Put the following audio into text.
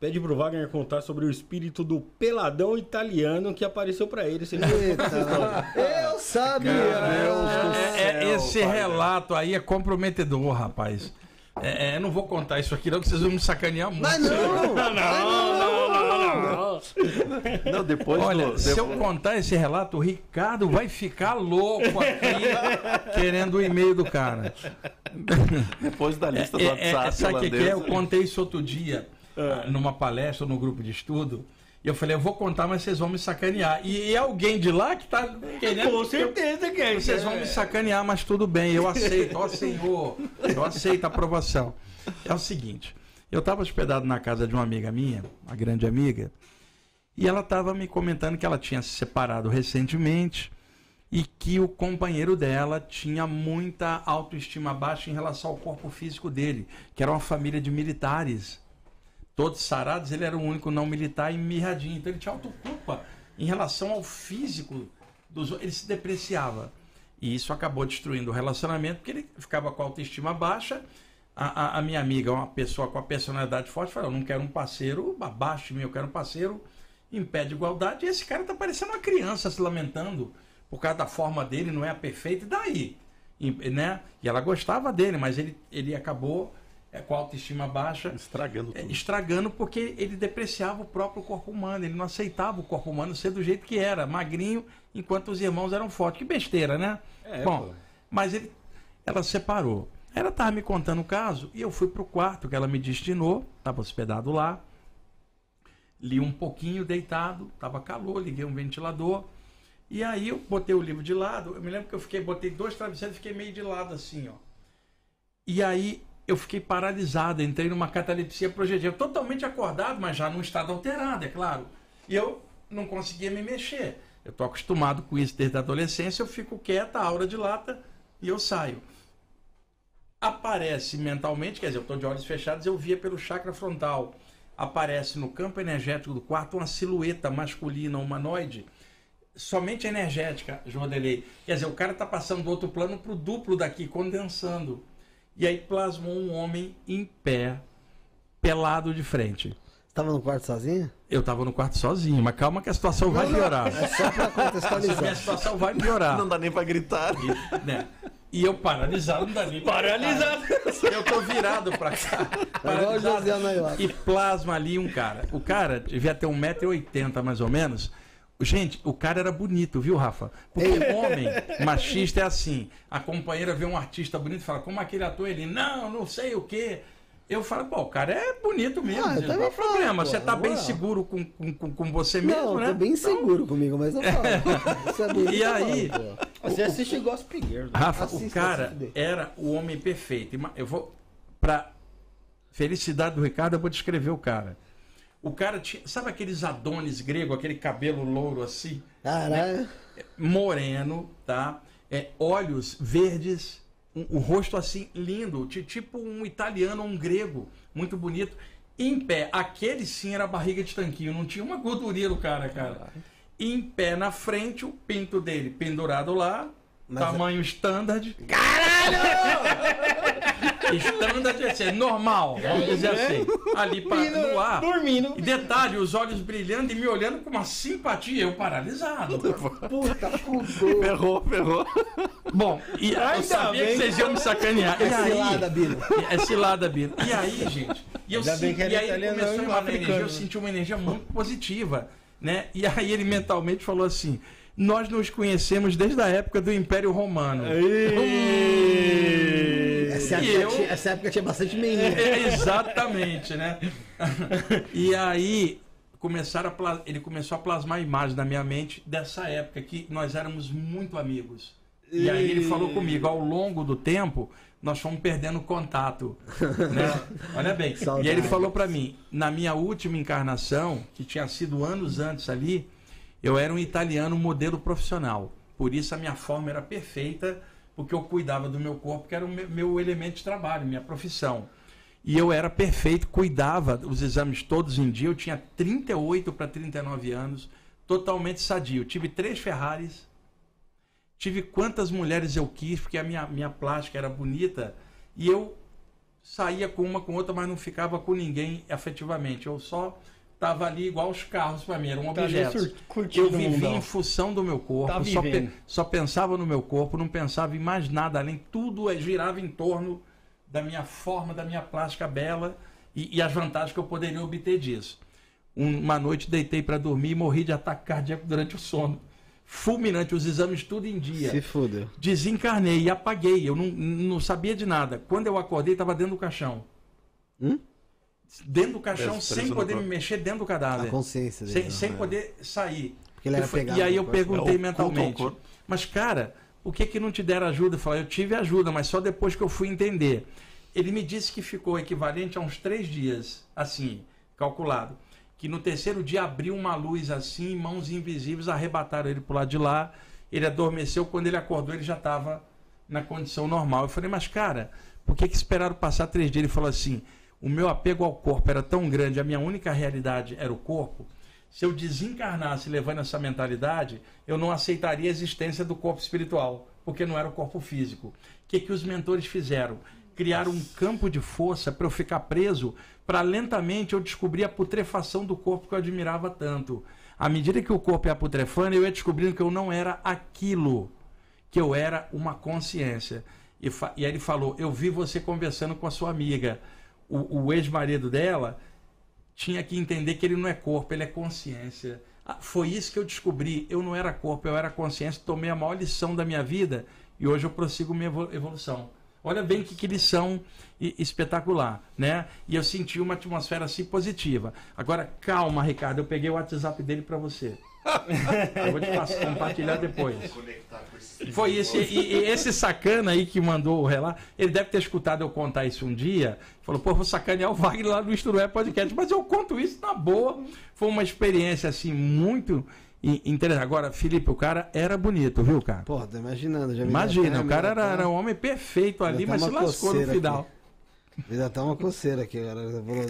pede pro Wagner contar sobre o espírito do peladão italiano que apareceu pra ele. Você eu sabia! É, é, é, esse pai, relato aí é comprometedor, rapaz. É, é, não vou contar isso aqui não, que vocês vão me sacanear muito. Mas não! não, não, não, não, não. Não, depois Olha, do, se depois... eu contar esse relato, o Ricardo vai ficar louco aqui querendo o e-mail do cara. Depois da lista do WhatsApp. É, sabe o que, que é? Eu contei isso outro dia, é. numa palestra, no grupo de estudo. E eu falei, eu vou contar, mas vocês vão me sacanear. E, e alguém de lá que tá querendo. Com certeza que é. Vocês vão me sacanear, mas tudo bem, eu aceito. Ó Senhor, eu aceito a aprovação. É o seguinte, eu estava hospedado na casa de uma amiga minha, uma grande amiga, e ela estava me comentando que ela tinha se separado recentemente e que o companheiro dela tinha muita autoestima baixa em relação ao corpo físico dele, que era uma família de militares todos sarados, ele era o único não militar e mirradinho. Então ele tinha autoculpa em relação ao físico dos ele se depreciava. E isso acabou destruindo o relacionamento, porque ele ficava com a autoestima baixa. A, a, a minha amiga, uma pessoa com a personalidade forte, falou: Eu não quero um parceiro abaixo de mim, eu quero um parceiro em pé de igualdade. E esse cara tá parecendo uma criança se lamentando por causa da forma dele, não é a perfeita, e daí? E, né? e ela gostava dele, mas ele, ele acabou é, com a autoestima baixa. Estragando é, tudo. Estragando porque ele depreciava o próprio corpo humano. Ele não aceitava o corpo humano ser do jeito que era, magrinho, enquanto os irmãos eram fortes. Que besteira, né? É, Bom, pô. mas ele, ela separou. Ela estava me contando o caso e eu fui para o quarto que ela me destinou, estava hospedado lá. Li um pouquinho deitado, estava calor, liguei um ventilador. E aí eu botei o livro de lado. Eu me lembro que eu fiquei, botei dois travesseiros e fiquei meio de lado assim, ó. E aí eu fiquei paralisado, entrei numa catalepsia projetiva, totalmente acordado, mas já num estado alterado, é claro. E eu não conseguia me mexer. Eu estou acostumado com isso desde a adolescência, eu fico quieta, aura de lata e eu saio. Aparece mentalmente, quer dizer, eu estou de olhos fechados, eu via pelo chakra frontal. Aparece no campo energético do quarto uma silhueta masculina humanoide, somente energética, Jodelei. Quer dizer, o cara está passando do outro plano para o duplo daqui, condensando. E aí plasmou um homem em pé, pelado de frente. Estava no quarto sozinho? Eu estava no quarto sozinho, mas calma que a situação vai piorar. É só para contextualizar. A situação vai piorar. Não dá nem para gritar. E, né? e eu paralisado, não dá nem Paralisado! Eu tô virado para cá. Paralisado, e plasma ali um cara. O cara devia ter 1,80m mais ou menos Gente, o cara era bonito, viu, Rafa? Porque Ei. homem machista é assim. A companheira vê um artista bonito e fala, como aquele ator ele, não, não sei o quê. Eu falo, pô, o cara é bonito mesmo. Ah, não é problema. Pô, você tá bem seguro com, com, com você mesmo, não, né? Tô bem então... seguro comigo, mas eu falo. É e aí. você assiste Gossip Girl. Rafa, o cara era o homem perfeito. Eu vou. Pra felicidade do Ricardo, eu vou descrever o cara. O cara tinha. Sabe aqueles adones grego, aquele cabelo louro assim? Caralho. Né? Moreno, tá? É, olhos verdes, um, o rosto assim lindo, tipo um italiano ou um grego, muito bonito. Em pé, aquele sim era barriga de tanquinho, não tinha uma gordurinha no cara, cara. Em pé na frente, o pinto dele pendurado lá, mas tamanho é... standard. Caralho! standard é assim, normal, vamos dizer assim. Ali pra, no ar. Dormindo. E detalhe, os olhos brilhando e me olhando com uma simpatia, eu paralisado. Puta, fudeu. Ferrou, ferrou. Bom, e Ainda eu sabia bem. que vocês iam me sacanear. É cilada, Bino. É cilada, Bino. E aí, gente, e, eu senti, e aí começou uma energia, eu senti uma energia muito positiva. Né? E aí ele mentalmente falou assim: nós nos conhecemos desde a época do Império Romano. Essa época, eu... tinha, essa época tinha bastante menino. É, exatamente, né? e aí começaram a ele começou a plasmar a imagem na minha mente dessa época que nós éramos muito amigos. E, e aí ele falou comigo, ao longo do tempo, nós fomos perdendo contato. Né? Olha bem. Saudade. E ele falou para mim, na minha última encarnação, que tinha sido anos antes ali, eu era um italiano modelo profissional. Por isso a minha forma era perfeita, porque eu cuidava do meu corpo, que era o meu elemento de trabalho, minha profissão. E eu era perfeito, cuidava os exames todos em dia. Eu tinha 38 para 39 anos, totalmente sadio. Tive três Ferraris, tive quantas mulheres eu quis, porque a minha, minha plástica era bonita. E eu saía com uma, com outra, mas não ficava com ninguém afetivamente. Eu só estava ali igual os carros para mim, objetos. sur- curtindo Eu vivia em função do meu corpo, Tá só, pe- só pensava no meu corpo, não pensava em mais nada além. Tudo eh, girava em torno da minha forma, da minha plástica bela e, e as vantagens que eu poderia obter disso. Um- uma noite deitei para dormir e morri de ataque cardíaco durante o sono. Fulminante, os exames tudo em dia. Se fudeu. Desencarnei e apaguei. Eu não, não sabia de nada. Quando eu acordei, estava dentro do caixão. Hum? Dentro do caixão, Preso- sem poder me mexer dentro do A cadáver. consciência dele. Sem, não, sem é. poder sair. Porque ele era fui- pegado e aí eu perguntei É mentalmente. Mas, cara, por que, que não te deram ajuda? Eu falei, eu tive ajuda, mas só depois que eu fui entender. Ele me disse que ficou equivalente a uns três dias, assim, calculado. Que no terceiro dia abriu uma luz assim, mãos invisíveis arrebataram ele pro lado de lá. Ele adormeceu, quando ele acordou, ele já estava na condição normal. Eu falei, mas cara, por que, que esperaram passar três dias? Ele falou assim: o meu apego ao corpo era tão grande, a minha única realidade era o corpo. Se eu desencarnasse levando essa mentalidade, eu não aceitaria a existência do corpo espiritual, porque não era o corpo físico. O que, que os mentores fizeram? Criaram um campo de força para eu ficar preso, para lentamente eu descobrir a putrefação do corpo que eu admirava tanto. À medida que o corpo ia putrefando, eu ia descobrindo que eu não era aquilo, que eu era uma consciência. E, e aí ele falou: Eu vi você conversando com a sua amiga. O, o ex-marido dela tinha que entender que ele não é corpo, ele é consciência. Ah, Foi isso que eu descobri. Eu não era corpo, eu era consciência. Tomei a maior lição da minha vida e hoje eu prossigo minha evolu- evolução. Olha bem que, que lição e- espetacular, né? E eu senti uma atmosfera assim positiva. Agora, calma, Ricardo, eu peguei o WhatsApp dele para você. Eu vou te passar, compartilhar depois. Foi esse, e, e esse sacana aí que mandou o relato, ele deve ter escutado eu contar isso um dia. Falou, pô, vou sacanear o Wagner lá no Isto Não É Podcast. Mas eu conto isso na boa. Foi uma experiência, assim, muito interessante. Agora, Felipe, o cara era bonito, viu, cara? Porra, tô imaginando. Já Imagina, o cara era, era um homem perfeito ali, dá mas se lascou no final. Me dá até uma coceira aqui falou-